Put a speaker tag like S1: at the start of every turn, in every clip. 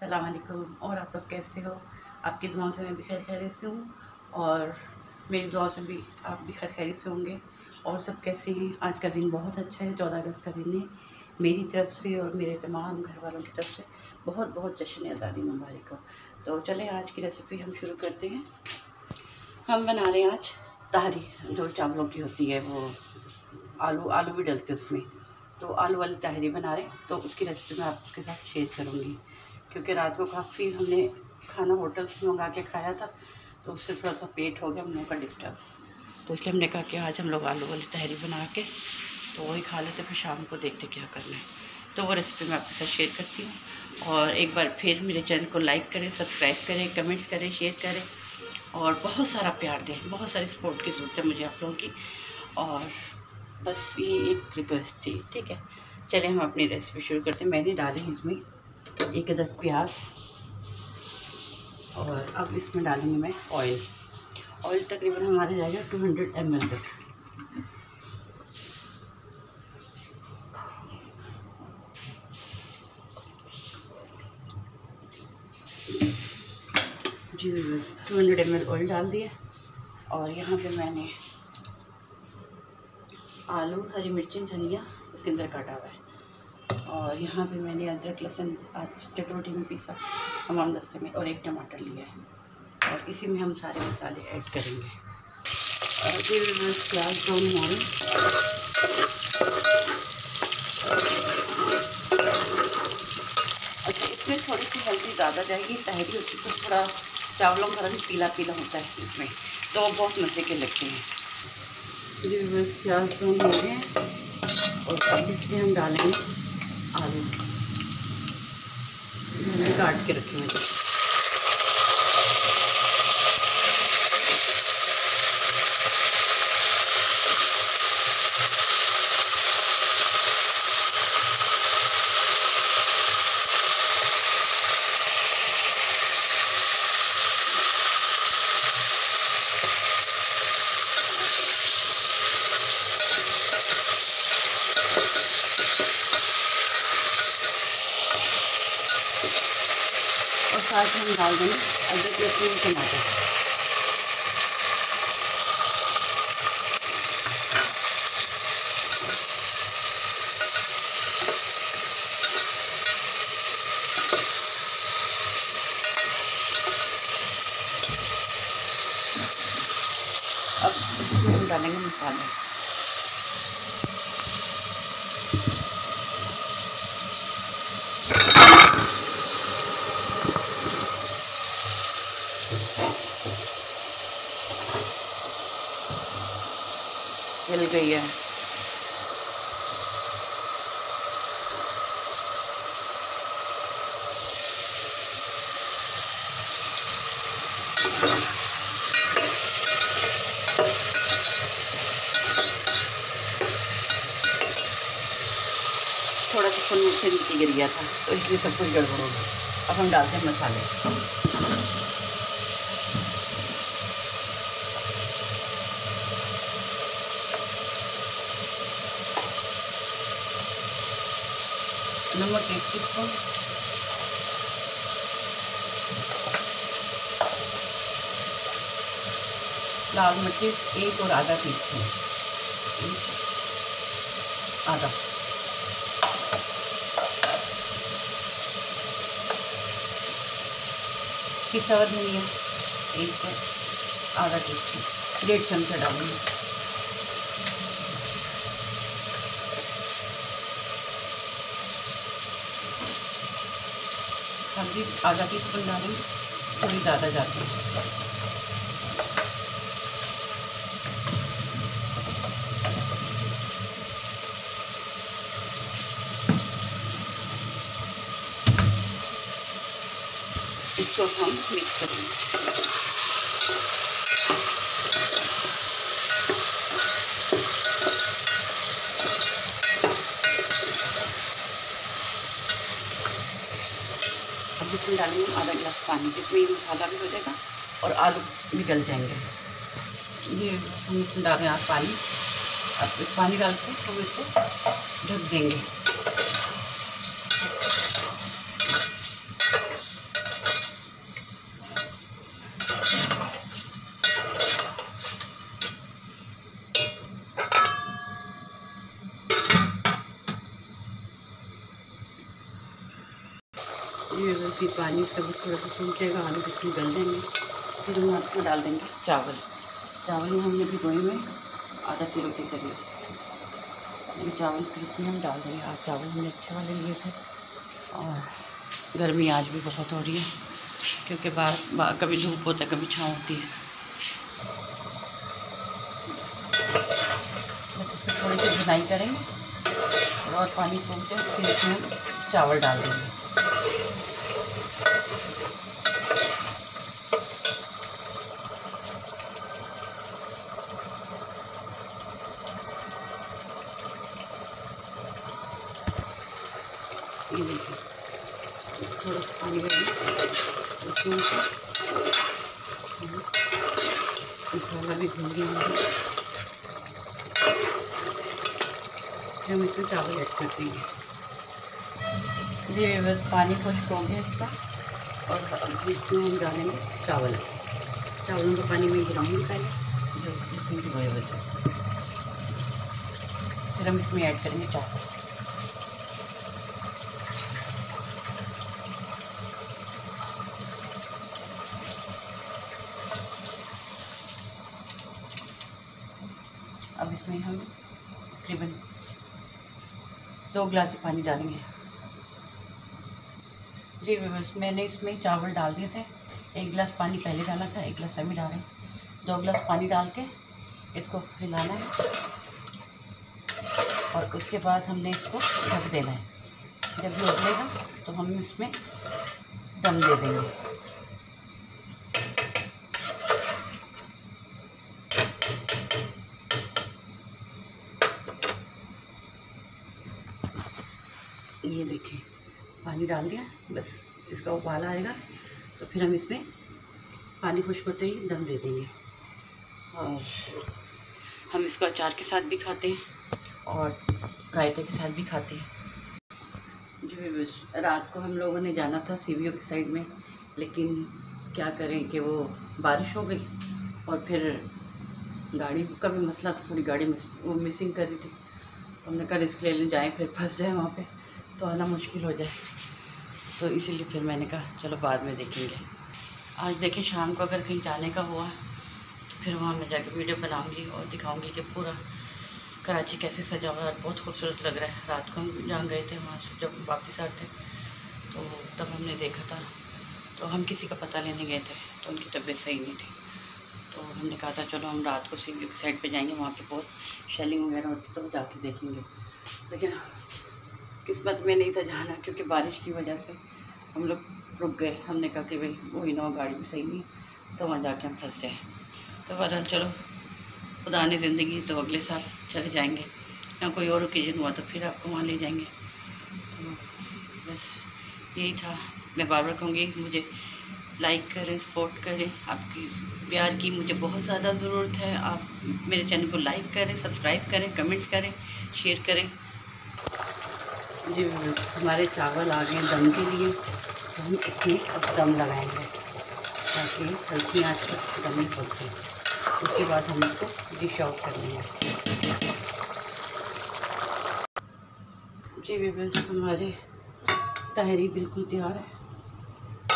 S1: सलामकुम और आप लोग कैसे हो? आपकी दुआओं से मैं भी खैर खैर से हूँ और मेरी दुआओं से भी आप भी खैर खैर से होंगे। और सब कैसे हैं? आज का दिन बहुत अच्छा है। चौदह अगस्त का दिन है। मेरी तरफ़ से और मेरे तमाम घर वालों की तरफ़ से बहुत बहुत जश्न आज़ादी मुबारक हो। तो चलें, आज की रेसिपी हम शुरू करते हैं। हम बना रहे हैं आज तहरी जो चावलों की होती है, वो आलू आलू भी डलते उसमें। तो आलू वाली तहरी बना रहे हैं। तो उसकी रेसिपी मैं आपके साथ शेयर करूँगी। क्योंकि रात को काफ़ी हमने खाना होटल से मंगा के खाया था तो उससे थोड़ा सा पेट हो गया, हम लोगों का डिस्टर्ब तो इसलिए हमने कहा कि आज हम लोग आलू वाली तहरी बना के तो वही खा लेते फिर शाम को देखते क्या करना है। तो वो रेसिपी मैं आपके साथ शेयर करती हूँ। और एक बार फिर मेरे चैनल को लाइक करें सब्सक्राइब करें कमेंट्स करें शेयर करें। और बहुत सारा प्यार दें, बहुत सारी सपोर्ट की ज़रूरत है मुझे आप लोगों की। और बस ये एक रिक्वेस्ट थी, ठीक है? चलिए हम अपनी रेसिपी शुरू करते हैं। मैंने डाली इसमें एक अदर प्याज और अब इसमें डालेंगे मैं ऑयल ऑयल तकरीबन हमारे जाएगा टू हंड्रेड एम एल तक. जी two hundred M L oil डाल दिया और यहाँ पे मैंने आलू हरी मिर्ची धनिया उसके अंदर काटा हुआ है। और यहाँ पे मैंने अदरक, लहसुन, आज चटोटी में पीसा हमाम दस्ते में, और एक टमाटर लिया है। और इसी में हम सारे मसाले ऐड करेंगे। और फिर प्याज ब्राउन हमारे अच्छा इसमें थोड़ी सी हल्दी ज़्यादा जाएगी, तहरी होती तो थोड़ा चावलों का रंग पीला पीला होता है इसमें तो वो बहुत मज़े के लगते हैं। जी बस प्याज ब्राउन हो गए और अब इसमें हम डालेंगे आलू। काट के रखे हुए साथ हम डाल देंगे अदरक लहसुन टमाटर। अब डालेंगे मसाले। गई है। थोड़ा सा फुल से नीचे गिर गया था तो इसलिए सब कुछ गड़बड़ हो गया। अब हम डालते हैं मसाले। नमक एक टी स्पून लाल मिर्ची एक और आधा स्पून। आधा। पिसा हुआ धनिया एक और आधा टी स्पून। डेढ़ चमचा डालूँगी। हल्दी है तो स्पून में थोड़ी ज़्यादा जाती है। इसको हम मिक्स करेंगे। इसमें डालेंगे, आधा गिलास पानी जिसमें ये मसाला भी हो जाएगा और आलू निकल जाएँगे। ये हम इसमें आप पानी। अब पानी डाल के हम इसको ढक देंगे। ये पानी सब थोड़ा सा सूख जाएगा, आलू इसमें गल देंगे फिर हम उसमें डाल देंगे चावल। चावल में हमने भिगोए में आधा किलो के करीब। चावल फिर इसमें हम डाल देंगे। आज चावल हमने अच्छे वाले लिए थे और गर्मी आज भी बहुत हो रही है, क्योंकि बाहर कभी धूप होता है, कभी छाँव होती है। बस इसमें थोड़ी सी बुनाई करेंगे और पानी सूख जाए, फिर इसमें चावल डाल देंगे ये देखिए थोड़ा पानी उसमें मसाला भी धुल गया फिर हम इसमें चावल ऐड कर देंगे। ये बस पानी खुश्क हो गया इसका। और इसमें हम डालेंगे चावल। चावलों को पानी में गिराऊँगी पहले जो इसमें फिर हम इसमें ऐड करेंगे चावल अब इसमें हम तकरीबन दो गिलास पानी डालेंगे। जी, बस मैंने इसमें चावल डाल दिए थे। एक गिलास पानी पहले डाला था, एक गिलास अभी डालें। दो गिलास पानी डाल के इसको हिलाना है। और उसके बाद हमने इसको ढक देना है। जब ये उबलेगा तो हम इसमें दम दे देंगे ये देखिए पानी डाल दिया, बस इसका उबाल आएगा। तो फिर हम इसमें पानी खुश्क होते ही दम दे देंगे। और हम इसको अचार के साथ भी खाते हैं और रायते के साथ भी खाते हैं। जी रात को हम लोगों ने जाना था सीवियों की साइड में, लेकिन क्या करें कि वो बारिश हो गई और फिर गाड़ी का भी मसला था, थोड़ी गाड़ी मिस, वो मिसिंग कर रही थी। हमने कहा, रिस्क ले लें, जाएँ, फिर फंस जाए वहाँ पे तो आना मुश्किल हो जाए। तो इसीलिए फिर मैंने कहा, चलो बाद में देखेंगे। आज देखें, शाम को अगर कहीं जाने का हुआ तो फिर वहाँ मैं जाके वीडियो बनाऊँगी और दिखाऊँगी कि पूरा कराची कैसे सजा हुआ है बहुत खूबसूरत लग रहा है। रात को हम जहाँ गए थे वहाँ से जब वापस आते तो तब हमने देखा था। तो हम किसी का पता लेने गए थे तो उनकी तबीयत सही नहीं थी। तो हमने कहा था, चलो हम रात को की साइड पे जाएँगे, वहाँ पे बहुत शेलिंग वगैरह होती तो जाके देखेंगे। लेकिन किस्मत में नहीं था जाना, क्योंकि बारिश की वजह से हम लोग रुक गए। हमने कहा कि भाई, वही ना गाड़ी भी सही नहीं तो वहाँ जाके हम फंस जाए तो बहरहाल चलो खुदा ने ज़िंदगी तो अगले साल चले जाएँगे। या कोई और ओकेजन हुआ तो फिर आपको वहाँ ले जाएँगे। तो बस यही था। मैं बार बार कहूँगी, मुझे लाइक करें सपोर्ट करें। आपकी प्यार की मुझे बहुत ज़्यादा ज़रूरत है। आप मेरे चैनल को लाइक करें सब्सक्राइब करें कमेंट्स करें शेयर करें। जी, हमारे चावल आ गए दम के लिए। तो हम इसमें अब दम लगाएँगे ताकि हल्की आँच पर दम नहीं पड़ते उसके बाद हम इसको डिश आउट कर लेंगे जी बस हमारे तहरी बिल्कुल तैयार है।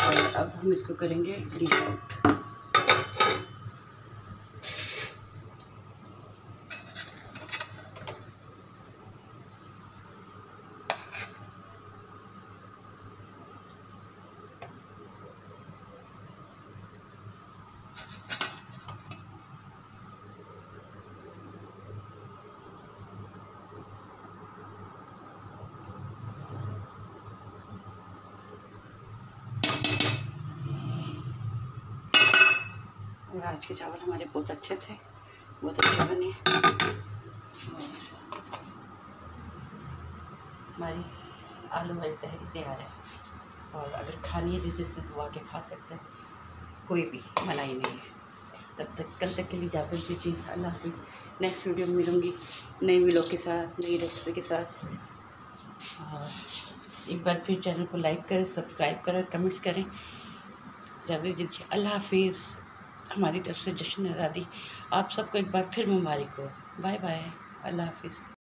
S1: और अब हम इसको करेंगे डिश आउट और आज के चावल हमारे बहुत अच्छे थे, बहुत अच्छे बने। हमारी आलू वाली तहरी तैयार है। और अगर खानी है जिससे तो आके खा सकते हैं। कोई भी मना ही नहीं है। तब तक, कल तक के लिए इजाज़त दीजिए। अल्लाह हाफिज़। नेक्स्ट वीडियो में मिलूँगी नई वीडियो के साथ, नई रेसिपी के साथ। और एक बार फिर चैनल को लाइक करें सब्सक्राइब करें कमेंट्स करें। इजाज़त दीजिए। अल्लाह हाफिज़। हमारी तरफ़ से जश्न आज़ादी। आप सबको एक बार फिर मुबारक हो। बाय बाय अल्लाह हाफिज़।